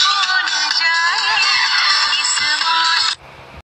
Oh.